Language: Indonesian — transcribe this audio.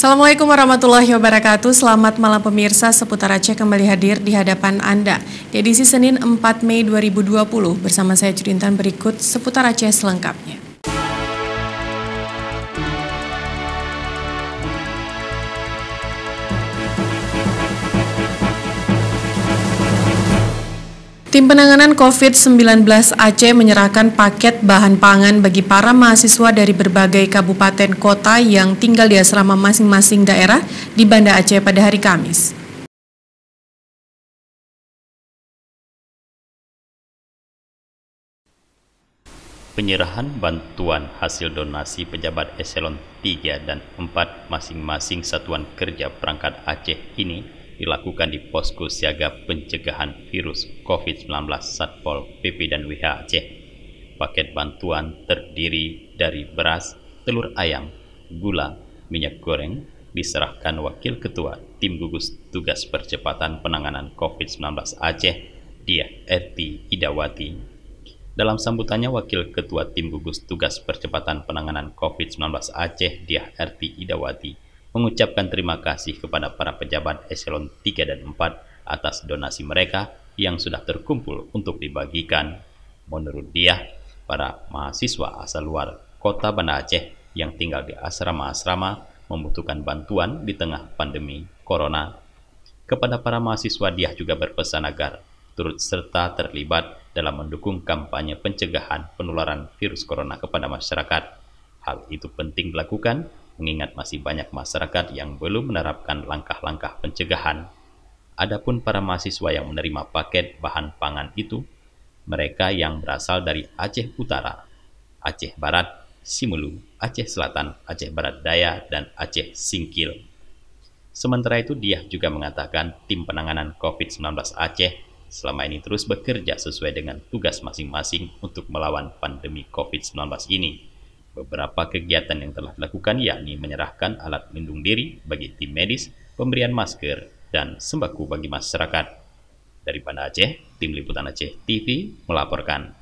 Assalamualaikum warahmatullahi wabarakatuh. Selamat malam pemirsa. Seputar Aceh kembali hadir di hadapan Anda. Di edisi Senin 4 Mei 2020 bersama saya Judintan berikut Seputar Aceh selengkapnya. Tim penanganan COVID-19 Aceh menyerahkan paket bahan pangan bagi para mahasiswa dari berbagai kabupaten kota yang tinggal di asrama masing-masing daerah di Banda Aceh pada hari Kamis. Penyerahan bantuan hasil donasi pejabat eselon 3 dan 4 masing-masing satuan kerja perangkat Aceh ini dilakukan di posko siaga pencegahan virus COVID-19 Satpol PP dan WH Aceh. Paket bantuan terdiri dari beras, telur ayam, gula, minyak goreng, diserahkan Wakil Ketua Tim Gugus Tugas Percepatan Penanganan COVID-19 Aceh, Dia RT Idawati. Dalam sambutannya, Wakil Ketua Tim Gugus Tugas Percepatan Penanganan COVID-19 Aceh, Dia RT Idawati, mengucapkan terima kasih kepada para pejabat eselon 3 dan 4 atas donasi mereka yang sudah terkumpul untuk dibagikan. Menurut dia, para mahasiswa asal luar kota Banda Aceh yang tinggal di asrama-asrama membutuhkan bantuan di tengah pandemi corona. Kepada para mahasiswa dia juga berpesan agar turut serta terlibat dalam mendukung kampanye pencegahan penularan virus corona kepada masyarakat. Hal itu penting dilakukan mengingat masih banyak masyarakat yang belum menerapkan langkah-langkah pencegahan. Adapun para mahasiswa yang menerima paket bahan pangan itu, mereka yang berasal dari Aceh Utara, Aceh Barat, Simelu, Aceh Selatan, Aceh Barat Daya, dan Aceh Singkil. Sementara itu, dia juga mengatakan tim penanganan COVID-19 Aceh selama ini terus bekerja sesuai dengan tugas masing-masing untuk melawan pandemi COVID-19 ini Beberapa kegiatan yang telah dilakukan yakni menyerahkan alat pelindung diri bagi tim medis, pemberian masker, dan sembako bagi masyarakat. Dari Banda Aceh, Tim Liputan Aceh TV melaporkan.